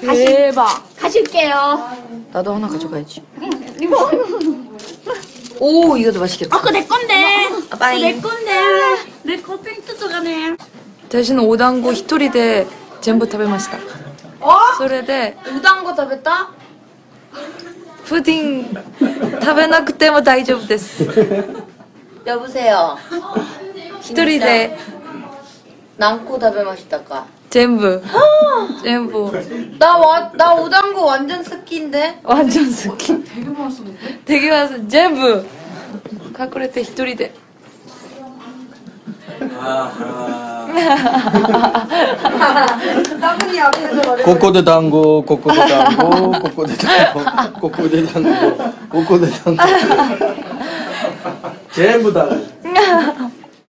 대박. 가실게요. 나도 하나 가져가야지. 오, 이것도 맛있겠다. 아까 내 건데. 아, 빠잉. 내 건데. 내 거 뺑 뜯어가네. 私のお団子一人で全部食べました。それで、 우당거 잡았다? プディン食べなくても大丈夫です。 여보세요. 一人で 남고 답에 맛있다까. 全部、 엠보. 나, 와, 나 오단고 완전 스키인데? 완전 스키. 어, 되게 맛있었는데? 되게 맛있어. 제부! 카쿠레테 히토리데. 따분이 앞에서 꼬꼬대 당고, 꼬꼬대 당고, 꼬꼬대 당고, 꼬꼬대 당고, 꼬꼬대 당고. 제부 당고.